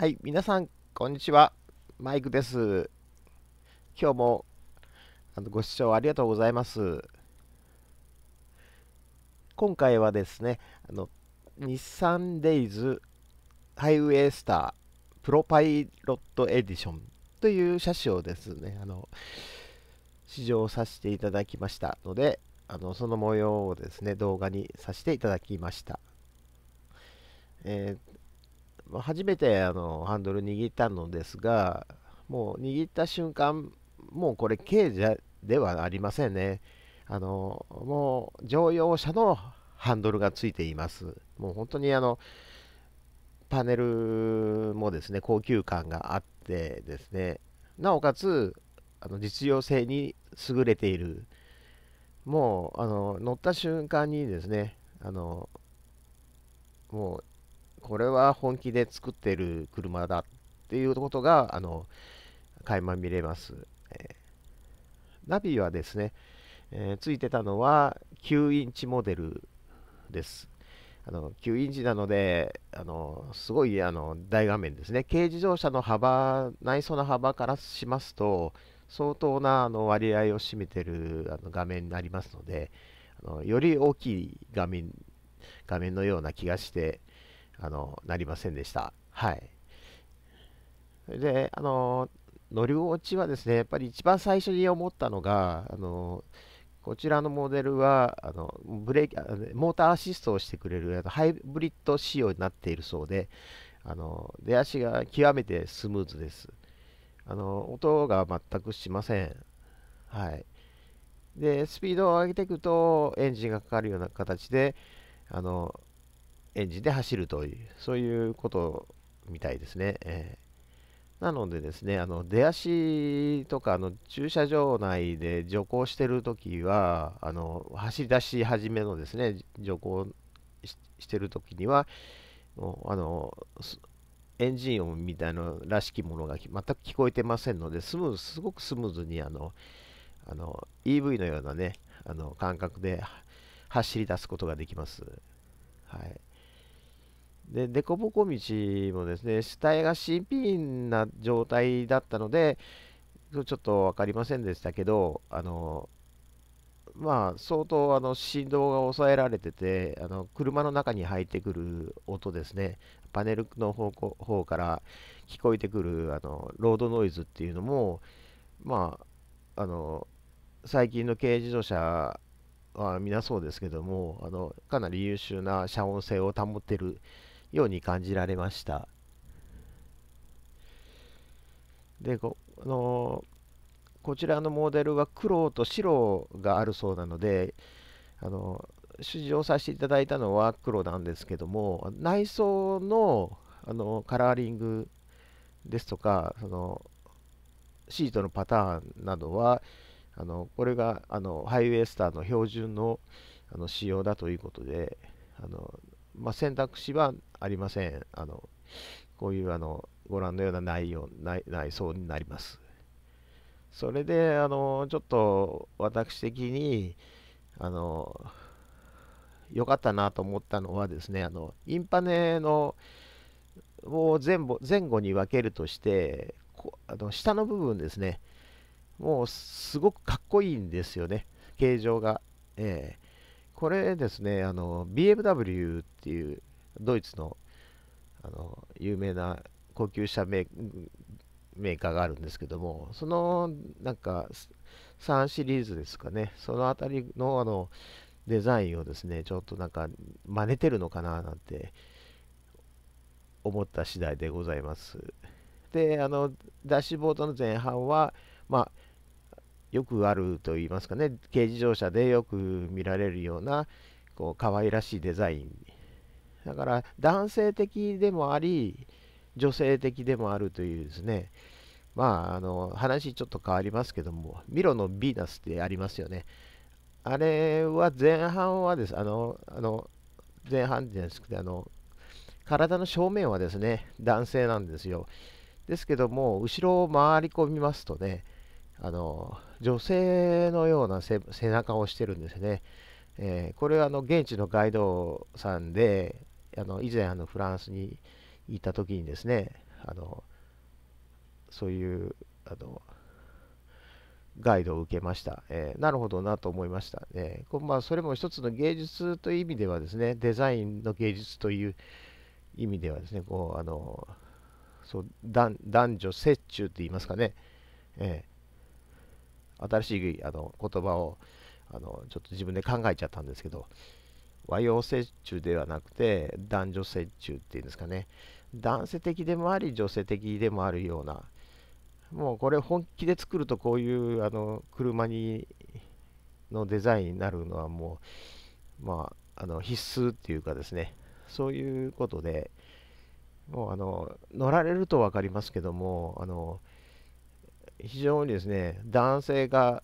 はい、皆さん、こんにちは。マイクです。今日もあのご視聴ありがとうございます。今回はですね、あの日産レイズハイウェイスタープロパイロットエディションという車種をですね、あの試乗させていただきましたので、あのその模様をですね、動画にさせていただきました。えー初めてあのハンドル握ったのですが、もう握った瞬間、もうこれ軽じゃではありませんね。あのもう乗用車のハンドルがついています。もう本当にあのパネルもですね高級感があってですね、なおかつあの実用性に優れている、もうあの乗った瞬間にですね、あのもうこれは本気で作ってる車だっていうことが、あの、垣間見れます。えー、ナビはですね、えー、ついてたのは9インチモデルです。あの9インチなので、あのすごいあの大画面ですね。軽自動車の幅、内装の幅からしますと、相当なあの割合を占めてるあの画面になりますので、あのより大きい画面画面のような気がして、あのなりませんでした。はい。で、あの乗り心地はですね、やっぱり一番最初に思ったのが、あのこちらのモデルはあのブレーキモーターアシストをしてくれるハイブリッド仕様になっているそうで、あの出足が極めてスムーズです。あの音が全くしません。はい。で、スピードを上げていくとエンジンがかかるような形で、あのエンジンで走るという、そういうことみたいですね。えー、なのでですね、あの出足とかあの駐車場内で徐行してるときは、あの走り出し始めのですね、徐行してるときには、もうあのエンジン音みたいならしきものが全く聞こえてませんので、スムーズすごくスムーズにあのあの EV のようなね、あの感覚で走り出すことができます。はい。で、凸凹道もですね、主体が新品な状態だったので、ちょっと分かりませんでしたけど、あのまあ、相当あの振動が抑えられてて、あの車の中に入ってくる音ですね、パネルの方方から聞こえてくるあのロードノイズっていうのも、まあ、あの最近の軽自動車は皆そうですけども、あのかなり優秀な遮音性を保ってるように感じられました。でこのこちらのモデルは黒と白があるそうなのであの試乗させていただいたのは黒なんですけども内装のあのカラーリングですとかそのシートのパターンなどはあのこれがあのハイウェイスターの標準のあの仕様だということであのまあ、選択肢はありません。あのこういうあのご覧のような内容内内装になります。それであのちょっと私的にあの良かったなと思ったのはですねあのインパネのを前後前後に分けるとしてあの下の部分ですねもうすごくかっこいいんですよね形状が、え、これですね、あの BMW っていうドイツのあの有名な高級車メーカーがあるんですけども、そのなんか3シリーズですかね、その辺りのあのデザインをですね、ちょっとなんか真似てるのかななんて思った次第でございます。で、あのダッシュボードの前半は、まあ、よくあると言いますかね、軽自動車でよく見られるような、こう、可愛らしいデザイン。だから、男性的でもあり、女性的でもあるというですね、まあ、あの、話ちょっと変わりますけども、ミロのヴィーナスってありますよね。あれは前半はです、あの、あの前半じゃないですけど、あの、体の正面はですね、男性なんですよ。ですけども、後ろを回り込みますとね、あの女性のような背中をしてるんですね。えー、これはあの現地のガイドさんで、あの以前あのフランスに行った時にですね、あのそういうあのガイドを受けました、えー、なるほどなと思いました、ねこまあ、それも一つの芸術という意味ではですねデザインの芸術という意味ではですねこうあのそう男女折衷って言いますかね、え、新しいあの言葉をあのちょっと自分で考えちゃったんですけど和洋折衷ではなくて男女折衷っていうんですかね。男性的でもあり女性的でもあるようなもうこれ本気で作るとこういうあの車にのデザインになるのはもう、まあ、あの必須っていうかですね。そういうことでもうあの乗られると分かりますけどもあの非常にですね男性が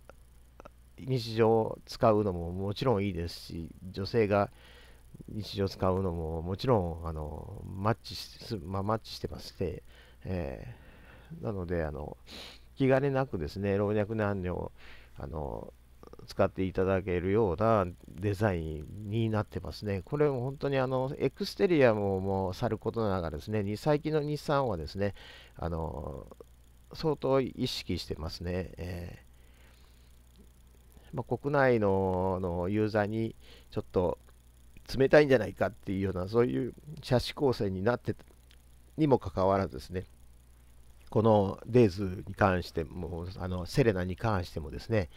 日常を使うのももちろんいいですし女性が日常使うのももちろんあのマッチし、まあ、マッチしてまして、えー、なのであの気兼ねなくですね老若男女あの使っていただけるようなデザインになってますね。これも本当にあのエクステリアももうさることながらですね、最近の日産はですね、あの相当意識してますね。えー、まあ、国内ののユーザーにちょっと冷たいんじゃないかっていうような、そういうシャシ構成になってにもかかわらずですね、このデイズに関しても、あのセレナに関してもですね、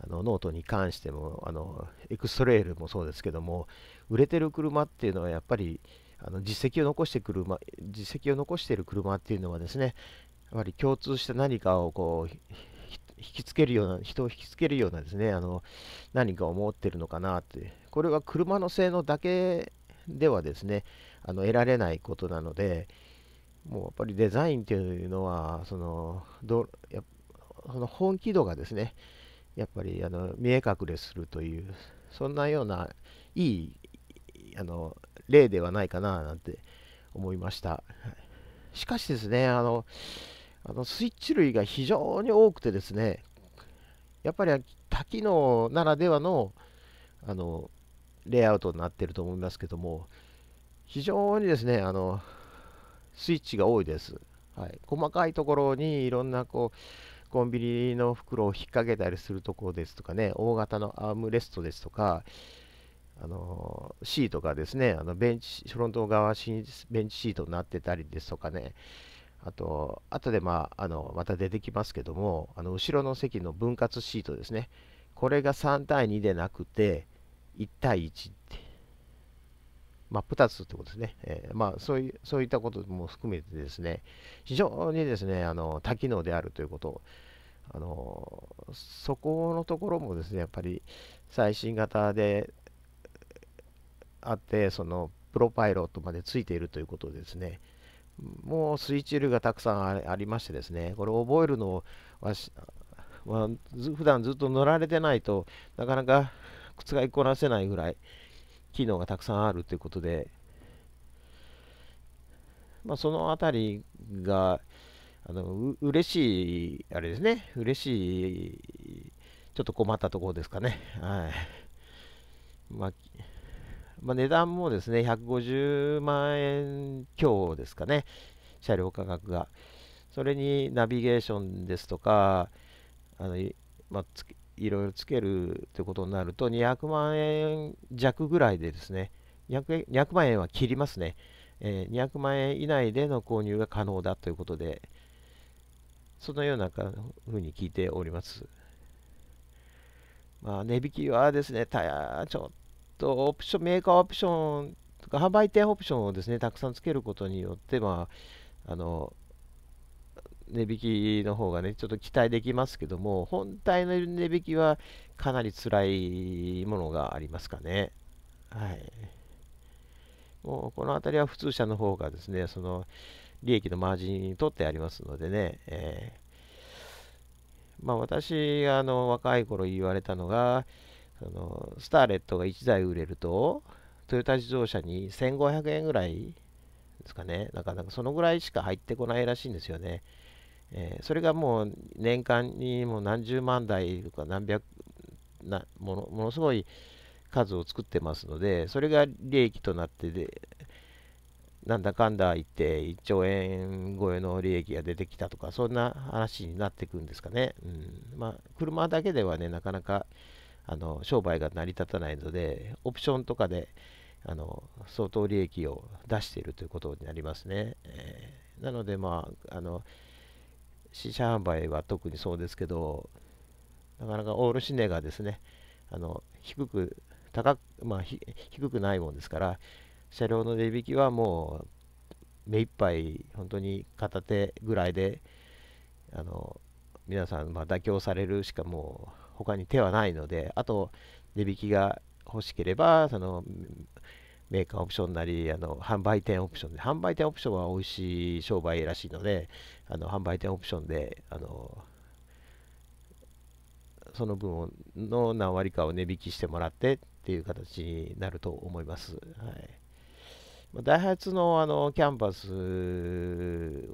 あのノートに関してもあのエクストレイルもそうですけども売れてる車っていうのはやっぱりあの実績を残してる車実績を残している車っていうのはですねやはり共通した何かをこう引きつけるような人を引きつけるようなですねあの何かを持ってるのかなってこれは車の性能だけではですねあの得られないことなのでもうやっぱりデザインっていうのはそのどやその本気度がですねやっぱりあの見え隠れするという、そんなようないいあの例ではないかななんて思いました。しかしですね、あのあのスイッチ類が非常に多くてですね、やっぱり多機能ならではのあのレイアウトになっていると思いますけども、非常にですね、あのスイッチが多いです。はい、細かいところにいろんなこうコンビニの袋を引っ掛けたりするところですとかね、大型のアームレストですとか、あのシートがですね、あのベンチ、フロント側にベンチシートになってたりですとかね、あと、後で、まあ、あのまた出てきますけども、あの後ろの席の分割シートですね、これが3対2でなくて、1対1って、真っ二つってことですね。えー、まあ、そういう、そういったことも含めてですね、非常にですね、あの、多機能であるということ。あの、そこのところもですね、やっぱり最新型であって、その、プロパイロットまでついているということですね、もうスイッチ類がたくさんありましてですね、これ覚えるのは、まあ、普段ずっと乗られてないとなかなか 使いこなせないぐらい、機能がたくさんあるということで、まあ、そのあたりが、あのう嬉しい、あれですね、嬉しい、ちょっと困ったところですかね。はいまあまあ、値段もですね、150万円強ですかね、車両価格が。それにナビゲーションですとか、あのまあ、いろいろつけるということになると、200万円弱ぐらいでですね、200, 200万円は切りますね、えー、200万円以内での購入が可能だということで、そのようなふうに聞いております。まあ、値引きはですね、たやちょっとオプション、メーカーオプションとか販売店オプションをですね、たくさんつけることによって、まあ、あの値引きの方がね、ちょっと期待できますけども、本体の値引きはかなり辛いものがありますかね。はい。もうこの辺りは普通車の方がですね、その利益のマージンにとってありますのでね、えー、まあ私があの若い頃言われたのが、そのスターレットが1台売れると、トヨタ自動車に1500円ぐらいですかね、なかなかそのぐらいしか入ってこないらしいんですよね。えー、それがもう年間にもう何十万台とか何百なものものすごい数を作ってますので、それが利益となってでなんだかんだ言って1兆円超えの利益が出てきたとか、そんな話になってくんですかね。うんまあ、車だけではね、なかなかあの商売が成り立たないので、オプションとかであの相当利益を出しているということになりますね。えー、なので、まあ、あの試車販売は特にそうですけど、なかなかオールシネがですね、あの低く高く、まあ、低くないもんですから、車両の値引きはもう目いっぱい本当に片手ぐらいであの皆さんま妥協されるしかもう他に手はないのであと値引きが欲しければそのメーカーオプションなりあの販売店オプションで販売店オプションは美味しい商売らしいのであの販売店オプションであのその分の何割かを値引きしてもらってっていう形になると思います。はいダイハツのあのキャンバス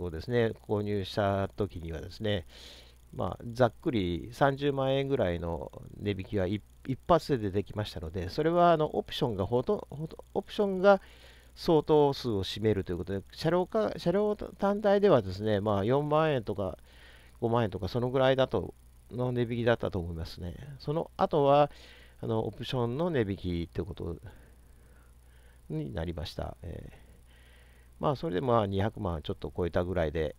をですね購入したときにはですね、まあ、ざっくり30万円ぐらいの値引きが一発で出てきましたので、それはあのオプションがほとオプションが相当数を占めるということで、車両か車両単体ではですね、まあ、4万円とか5万円とか、そのぐらいだとの値引きだったと思いますね。その後はあのオプションの値引きということになりました。えー、まあ、それでまあ200万ちょっと超えたぐらいで、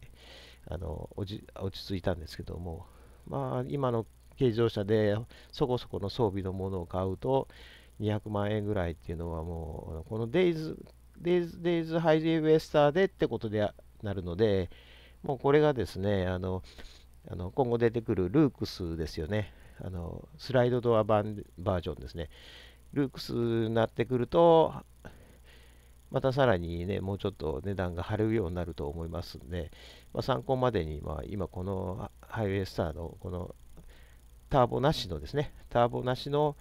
あの落ち着いたんですけども、まあ、今の軽自動車でそこそこの装備のものを買うと、200万円ぐらいっていうのはもう、このデイズ、デイズ、デイズハイデーウエスターでってことでなるので、もうこれがですね、あの、あの今後出てくるルークスですよね。あのスライドドア版バージョンですね。ルークスになってくると、またさらにね、もうちょっと値段が張るようになると思いますんで、まあ、参考までに、まあ、今このハイウェイスターのこのターボなしのですね、ターボなしの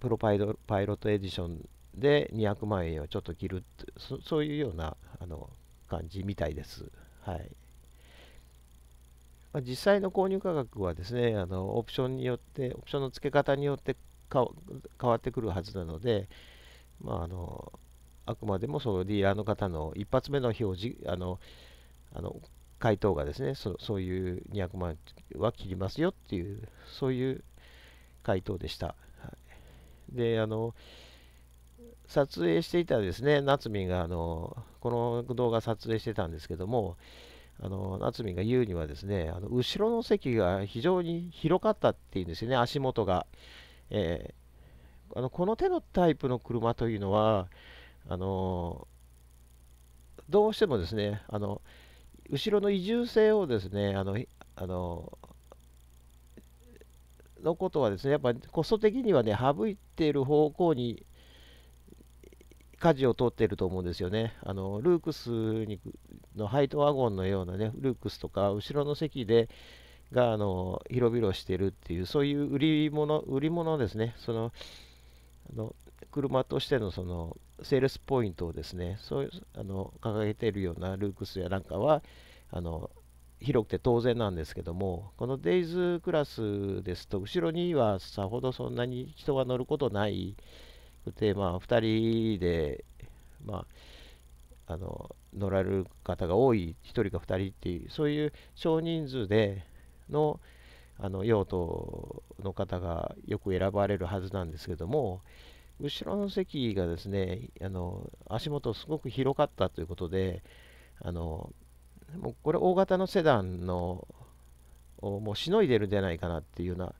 プロパイロパイロットエディションで200万円をちょっと切るそそういうようなあの感じみたいです。はいまあ、実際の購入価格はですねあのオプションによってオプションの付け方によって変わってくるはずなので、まあ、あのあくまでもそのディーラーの方の一発目の表示、あの、あの回答がですねそ、そういう200万は切りますよっていう、そういう回答でした。はい、で、あの、撮影していたですね、夏美があの、この動画撮影してたんですけども、あの夏美が言うにはですね、あの後ろの席が非常に広かったっていうんですよね、足元が。えー、あのこの手のタイプの車というのは、あのどうしてもですね、あの後ろの移住性をですね、あのあののことはですね、やっぱコスト的にはね、省いている方向に舵を取っていると思うんですよね。あのルークスにのハイトワゴンのようなね、ルークスとか、後ろの席でがあの広々してるっていう、そういう売り物売り物ですね。そのあの車としてのそのセールスポイントをですね、そういうあの掲げているようなルークスやなんかは、あの広くて当然なんですけども、このデイズクラスですと、後ろにはさほどそんなに人が乗ることないくて、まあ、2人で、まあ、あの乗られる方が多い、1人か2人っていう、そういう少人数でのあの用途の方がよく選ばれるはずなんですけども、後ろの席がですね、あの足元すごく広かったということで、あのもうこれ大型のセダンのをもうしのいでるんじゃないかなっていうような、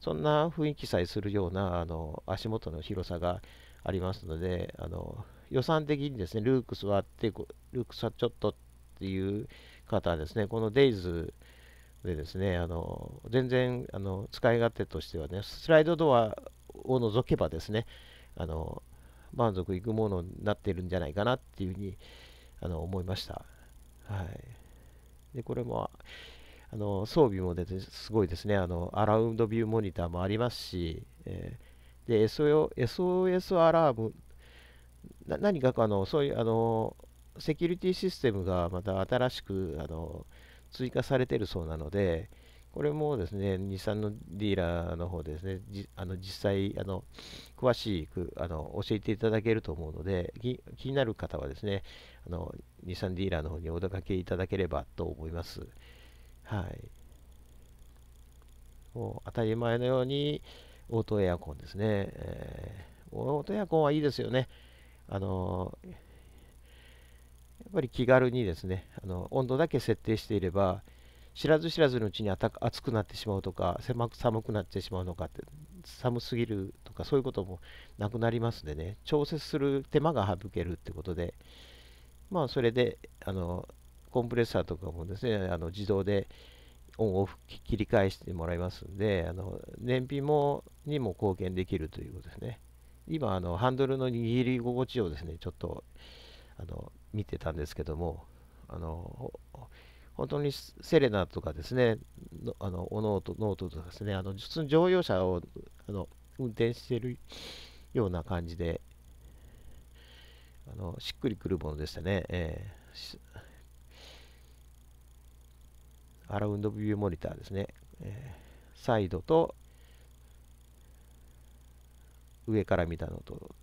そんな雰囲気さえするようなあの足元の広さがありますので、あの予算的にですね、ルークスはって、ルークスはちょっとっていう方はですね、このデイズでですね、あの全然あの使い勝手としてはね、スライドドアを除けばですね、あの満足いくものになってるんじゃないかなっていうふうにあの思いました。はい、でこれもあの装備もすごいですねあの、アラウンドビューモニターもありますし、えー、で SOS アラーム、何かあのそういうあのセキュリティシステムがまた新しくあの追加されてるそうなので、これもですね、日産のディーラーの方でですね、じあの実際あの、詳しくあの教えていただけると思うので、気になる方はですね、あの日産ディーラーの方にお出かけいただければと思います。はい。もう当たり前のようにオートエアコンですね。えー、オートエアコンはいいですよね。あのやっぱり気軽にですね、あの温度だけ設定していれば、知らず知らずのうちに暑くなってしまうとか狭く寒くなってしまうのかって寒すぎるとかそういうこともなくなりますんでね。調節する手間が省けるってことでまあそれであのコンプレッサーとかもですねあの自動でオンオフ切り返してもらいますんであの燃費もにも貢献できるということですね。今あのハンドルの握り心地をですねちょっとあの見てたんですけどもあの本当にセレナとかですね、あのオノートノートとかですね、あの普通乗用車をあの運転しているような感じで、あのしっくりくるものでしたね。えー、アラウンドビューモニターですね。えー、サイドと上から見たのと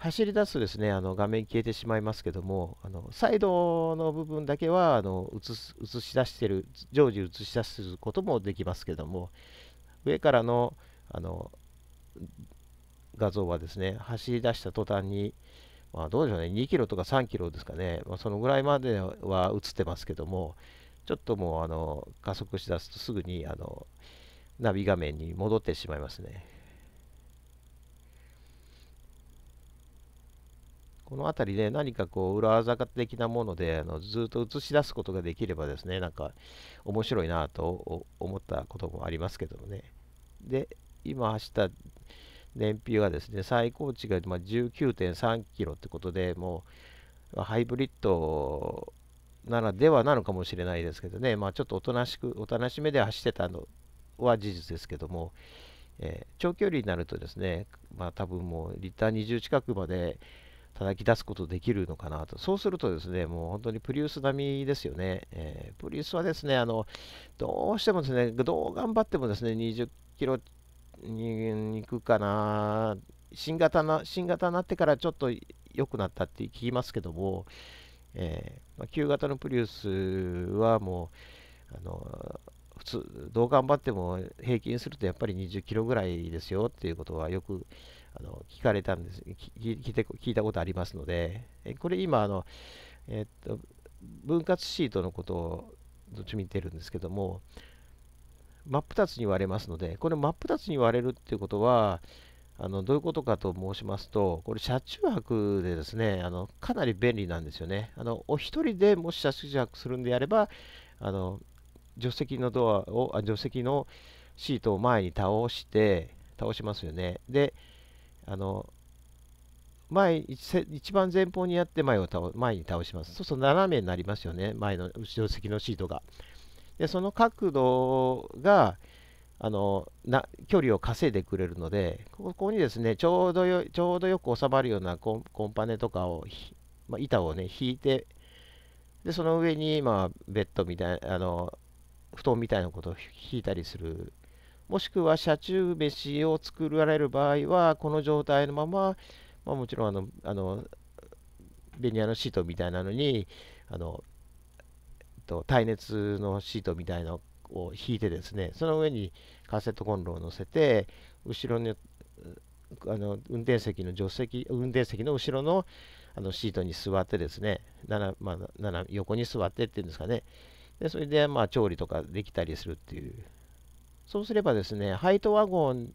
走り出すとですね、あの画面消えてしまいますけども、あのサイドの部分だけはあの映す映し出してる、常時映し出すこともできますけども、上からのあの画像はですね、走り出した途端に、まあ、どうでしょうね、2キロとか3キロですかね、まあ、そのぐらいまでは映ってますけども、ちょっともうあの加速しだすとすぐにあのナビ画面に戻ってしまいますね。この辺りで何かこう裏技的なものであのずっと映し出すことができればですね、なんか面白いなと思ったこともありますけどもね。で、今走った燃費はですね、最高値が19.3キロってことで、もうハイブリッドならではなのかもしれないですけどね、まあ、ちょっとおとなしく、おとなしめで走ってたのは事実ですけども、えー、長距離になるとですね、まあ多分もうリッター20近くまで叩き出すことできるのかなと。そうするとですね、もう本当にプリウス並みですよね。えー、プリウスはですね、あの、どうしてもですね、どう頑張ってもですね、20キロに行くかな。新型な、新型になってからちょっと良くなったって聞きますけども、えーまあ、旧型のプリウスはもう、あの、普通、どう頑張っても平均するとやっぱり20キロぐらいですよっていうことはよくあの聞かれたんです聞いて聞いたことありますので、えこれ今あの、えっと、分割シートのことをどっち見てるんですけども、真っ二つに割れますので、これ真っ二つに割れるっていうことは、あのどういうことかと申しますと、これ車中泊でですね、あのかなり便利なんですよね。あのお一人でもし車中泊するんであれば、あの助手席のドアを、あ助手席のシートを前に倒して、倒しますよね。で、あの前一番前方にやって前を倒前に倒します。そうすると斜めになりますよね、前の後ろ席のシートが。でその角度があのな距離を稼いでくれるので、ここにですねちょうどよちょうどよく収まるようなコンコンパネとかを、まあ、板をね引いて、でその上に、まあ、ベッドみたいなあの布団みたいなことを引いたりするもしくは車中飯を作られる場合は、この状態のまま、まあ、もちろんあの、あのベニヤのシートみたいなのに、あのと耐熱のシートみたいなのを引いてですね、その上にカセットコンロを乗せて、後ろにあの運転席の助手席、運転席の後ろのあのシートに座ってですね、斜まあ、横に座ってっていうんですかね、でそれでまあ調理とかできたりするっていうそうすればですね、ハイトワゴン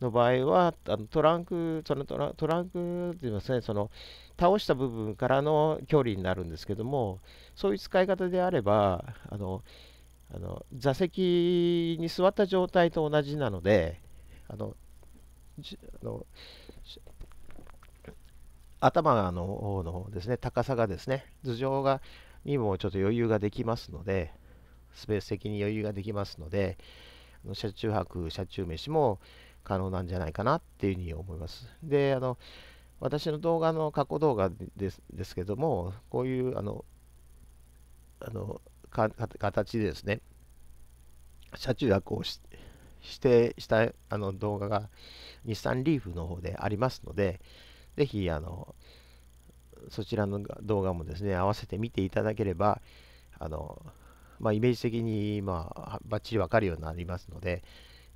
の場合は、あのトランク、そのトラトランクって言いますね、その倒した部分からの距離になるんですけども、そういう使い方であれば、あのあの座席に座った状態と同じなので、あのあの頭の方のですね、高さがですね、頭上がにもちょっと余裕ができますので、スペース的に余裕ができますので、車中泊、車中飯も可能なんじゃないかなっていうふうに思います。で、あの、私の動画の過去動画ですですけども、こういうあのあの形でですね、車中泊をししてしたあの動画が日産リーフの方でありますので、ぜひあのそちらの動画もですね、合わせて見ていただければ、あのまあ、イメージ的に、まあ、バッチリ分かるようになりますので、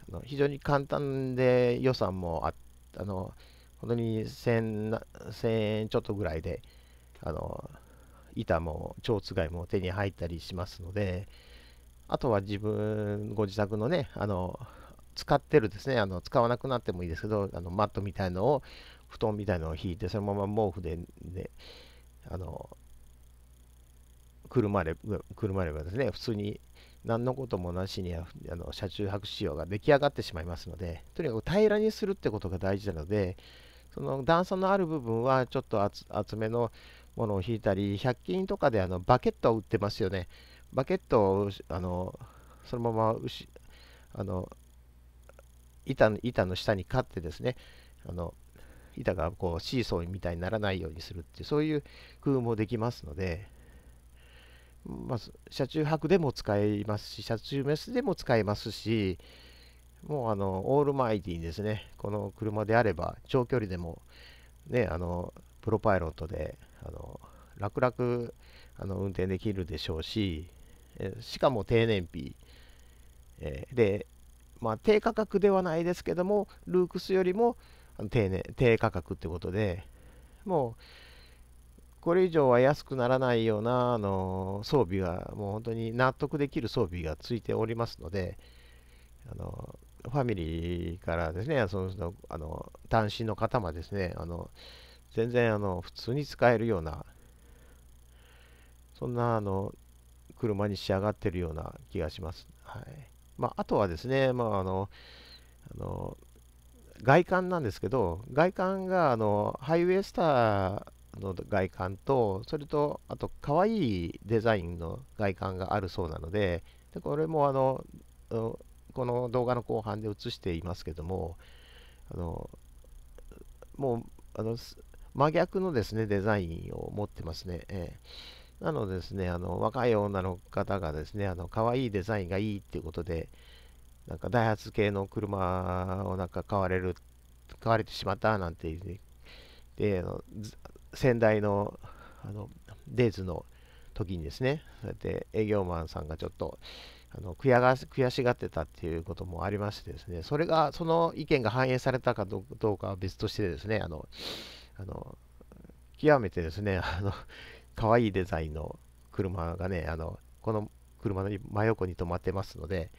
あの非常に簡単で予算もああの本当に1000 1000円ちょっとぐらいで、あの板も蝶つがいも手に入ったりしますので、あとは自分、ご自宅のね、あの使ってるですね、あの使わなくなってもいいですけど、あのマットみたいのを、布団みたいのを引いて、そのまま毛布で、ね、あのくるまれくるまればですね、普通に何のこともなしにあの車中泊仕様が出来上がってしまいますので、とにかく平らにするってことが大事なので、その段差のある部分はちょっと厚めのものを引いたり、100均とかであのバケットを売ってますよね。バケットをあのそのままあの板板の下に刈ってですね、あの板がこうシーソーみたいにならないようにするっていう、そういう工夫もできますので、まあ、車中泊でも使えますし、車中メスでも使えますし、もうあのオールマイティにですね、この車であれば、長距離でも、ね、あのプロパイロットであの楽々あの運転できるでしょうし、しかも低燃費、え、で、まあ、低価格ではないですけども、ルークスよりも低,、ね、低価格ってことで、もうこれ以上は安くならないようなあの装備が、もう本当に納得できる装備がついておりますので、あのファミリーからですね、そのあの単身の方まですね、あの全然あの普通に使えるような、そんなあの車に仕上がってるような気がします。はいまあ、あとはですね、まあ、あのあの外観なんですけど、外観があのハイウェイスターの外観と、それと、あと、可愛いデザインの外観があるそうなので、でこれもあの、この動画の後半で映していますけども、あのもうあの真逆のですねデザインを持ってますね。えー、なのでですね、あの若い女の方がですね、あの可愛いデザインがいいっていうことで、なんかダイハツ系の車をなんか買われる、買われてしまったなんていう、ね、で先代のあのデイズの時にですね、そうやって営業マンさんがちょっとあの悔が悔しがってたっていうこともありましてですね、それが、その意見が反映されたかどうかは別としてですね、あの、あの極めてですね、あの、可愛いデザインの車がね、あの、この車の真横に止まってますので、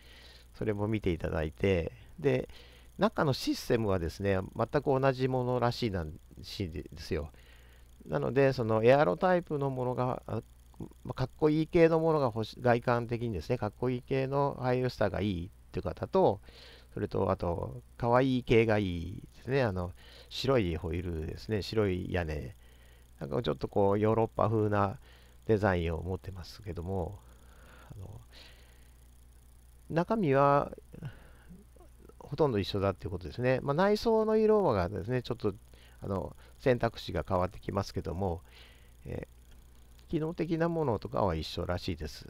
それも見ていただいて、で、中のシステムはですね、全く同じものらしいなんしいですよ。なので、そのエアロタイプのものが、かっこいい系のものが欲し外観的にですね、かっこいい系のハイウスターがいいっていう方と、それと、あと、かわいい系がいいですね。あの、白いホイールですね、白い屋根。なんかちょっとこう、ヨーロッパ風なデザインを持ってますけども、あの中身はほとんど一緒だっていうことですね。まあ、内装の色がですね、ちょっとあの選択肢が変わってきますけども、え、機能的なものとかは一緒らしいです。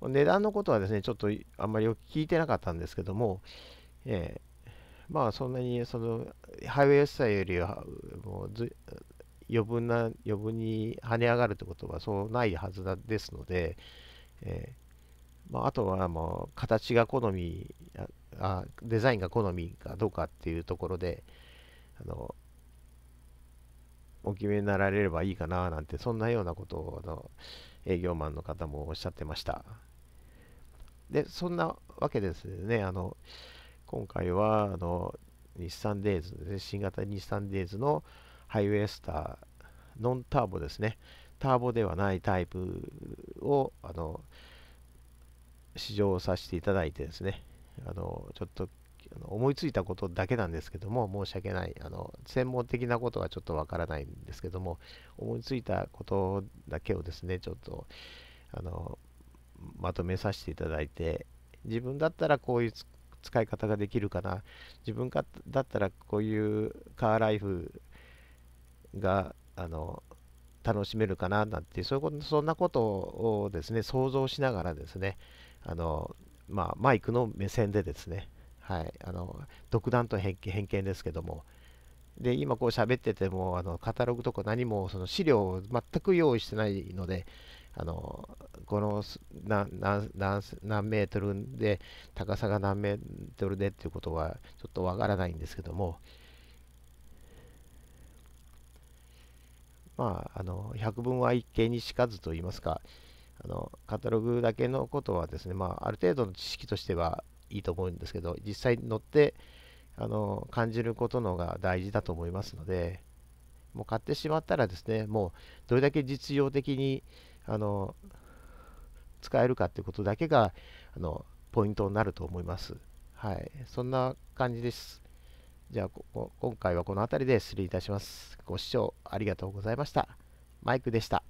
値段のことはですね、ちょっとあんまりよく聞いてなかったんですけども、えー、まあそんなにそのハイウェイスタイよりはもうず余分な余分に跳ね上がるってことはそうないはずですので、えー、まあ、あとはもう形が好みあデザインが好みかどうかっていうところで、あのお決めになられればいいかななんてそんなようなことをあの営業マンの方もおっしゃってました。でそんなわけですね。あの今回はあの日産デイズ新型日産デイズのハイウェイスターノンターボですね。ターボではないタイプをあの試乗させていただいてですね。あのちょっとあの思いついたことだけなんですけども、申し訳ない。あの、専門的なことはちょっとわからないんですけども、思いついたことだけをですね、ちょっと、あの、まとめさせていただいて、自分だったらこういう使い方ができるかな、自分かだったらこういうカーライフが、あの、楽しめるかななんてそういうことそんなことをですね想像しながらですねあのまあ、マイクの目線でですね、はい、あの独断と偏見ですけども、で今こう喋っててもあのカタログとか何もその資料を全く用意してないのであのこの何何何メートルで高さが何メートルでっていうことはちょっとわからないんですけども。まああの百聞は一見にしかずと言いますかあのカタログだけのことはですね、まあ、ある程度の知識としてはいいと思うんですけど実際に乗ってあの感じることのが大事だと思いますので、もう買ってしまったらですね、もうどれだけ実用的にあの使えるかっていうことだけがあのポイントになると思います。はい、そんな感じです。じゃあ今回はこの辺りで失礼いたします。ご視聴ありがとうございました。マイクでした。